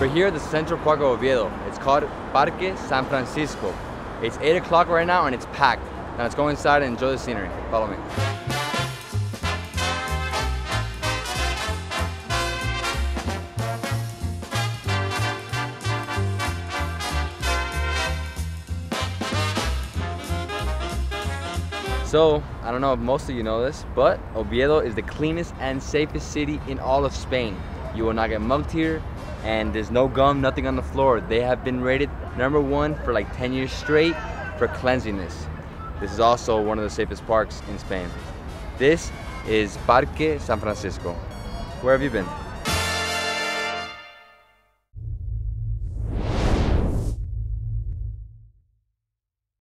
We're here at the Central Park of Oviedo. It's called Parque San Francisco. It's 8 o'clock right now and it's packed. Now let's go inside and enjoy the scenery. Follow me. So, I don't know if most of you know this, but Oviedo is the cleanest and safest city in all of Spain. You will not get mugged here, and there's no gum, nothing on the floor. They have been rated number one for like 10 years straight for cleanliness. This is also one of the safest parks in Spain. This is Parque San Francisco. Where have you been?